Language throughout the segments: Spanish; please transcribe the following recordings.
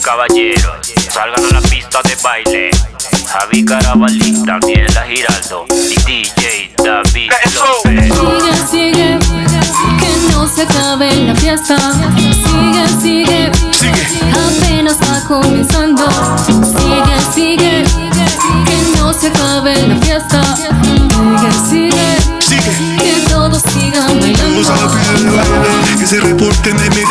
caballeros, salgan a la pista de baile. Javi Carabalí, también la Giraldo y DJ David López. Sigue, sigue, que no se acabe la fiesta. Sigue, sigue, apenas va comenzando. Sigue, sigue, que no se acabe la fiesta. Sigue, sigue, que todos sigan bailando.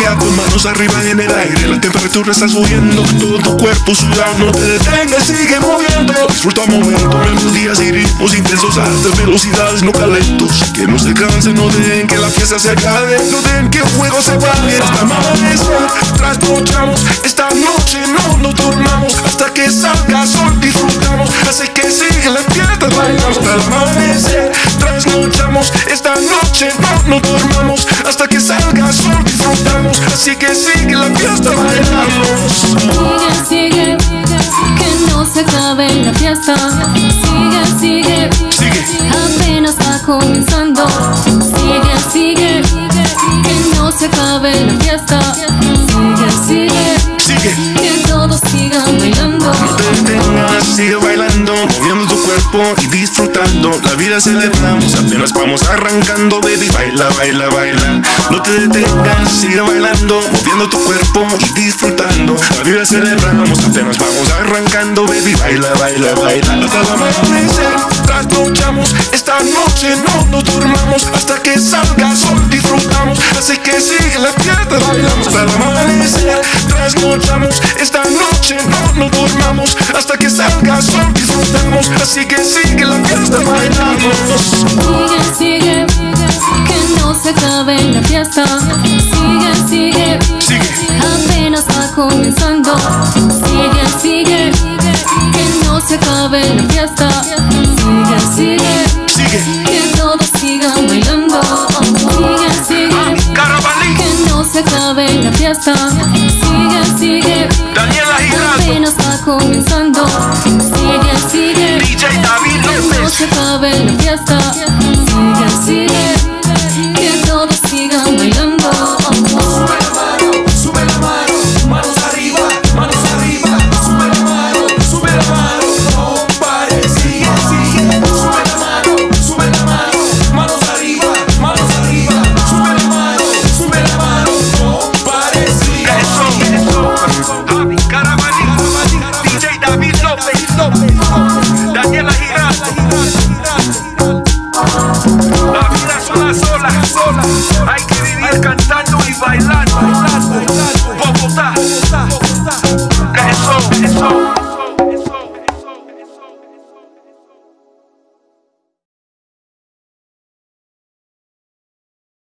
Inmediato, manos arriba en el aire. La temperatura está subiendo, todo tu cuerpo sudando. No te detengas, sigue moviendo. Disfruta un momento, melodías y ritmos intensos, altas velocidades, no calentos. Que no se cansen, no dejen que la fiesta se acabe. No dejen que el fuego se apague hasta amanecer. Trasnochamos, esta noche no nos tornamos. Hasta que salga sol disfrutamos. Así que sigue la fiesta, bailamos hasta amanecer. Esta noche no nos dormamos. Hasta que salga sol disfrutamos. Así que sigue la fiesta, bailamos. Sigue, sigue, que no se acabe la fiesta. Sigue, sigue, apenas va comenzando. Sigue, sigue, que no se acabe la fiesta. Sigue, sigue, todos sigan bailando. Detengas, sigue bailando, moviendo tu cuerpo y disfrutando. La vida celebramos, apenas vamos arrancando, baby. Baila, baila, baila. No te detengas, sigue bailando, moviendo tu cuerpo y disfrutando. La vida celebramos, apenas vamos arrancando, baby. Baila, baila, baila. Hasta el amanecer, trasnochamos. Esta noche no nos durmamos hasta que salga sol, disfrutamos. Así que sigue la fiesta, bailamos hasta el amanecer. Trasnochamos, esta noche no nos durmamos hasta que salga sol, disfrutamos. Así que sigue la fiesta, bailamos. Sigue, sigue, que no se acabe la fiesta. Sigue, sigue, apenas va comenzando. Sigue, sigue, que no se acabe la fiesta. Sigue, sigue, que fiesta. Sigue, sigue, Daniela Giraldo, apenas va comenzando. Sigue, sigue. DJ David Que no López. se acabe la fiesta. La vida es sola, sola. Hay que vivir cantando y bailando, bailando. Bogotá,